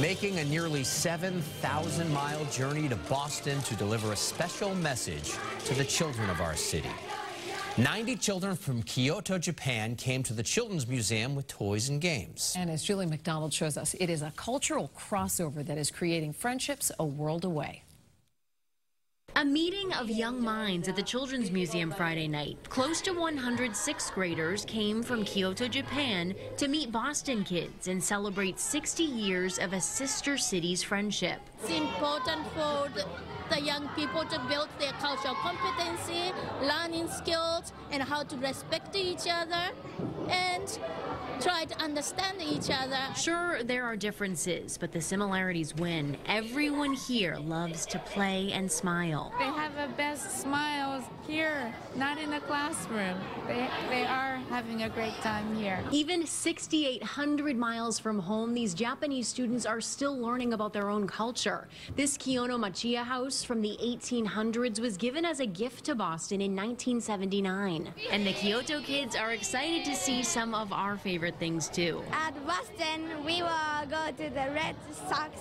making a nearly 7,000 mile journey to Boston to deliver a special message to the children of our city. 90 children from Kyoto, Japan came to the Children's Museum with toys and games. And as Juli McDonald shows us, it is a cultural crossover that is creating friendships a world away. A meeting of young minds at the Children's Museum Friday night. Close to 100 sixth graders came from Kyoto, Japan to meet Boston kids and celebrate 60 years of a sister city's friendship. It's important for the, the young people to build their cultural competency, learning skills, and how to respect each other and try to understand each other. Sure, there are differences, but the similarities win. Everyone here loves to play and smile. They have the best smiles here, not in the classroom. They, they are having a great time here. Even 6,800 miles from home, these Japanese students are still learning about their own culture. This Kyono Machiya house from the 1800s was given as a gift to Boston in 1979. And the Kyoto kids are excited to see some of our favorite things too. At Boston, we will go to the Red Sox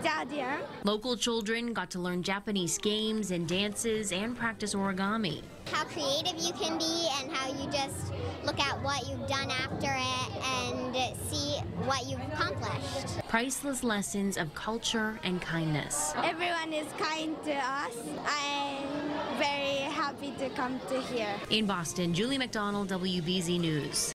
Stadium. Local children got to learn Japanese games and dances and practice origami. How creative you can be and how you just look at what you've done after it and see what you've accomplished. Priceless lessons of culture and kindness. Everyone is kind to us. I'm very happy to come to here. In Boston, Juli McDonald, WBZ News.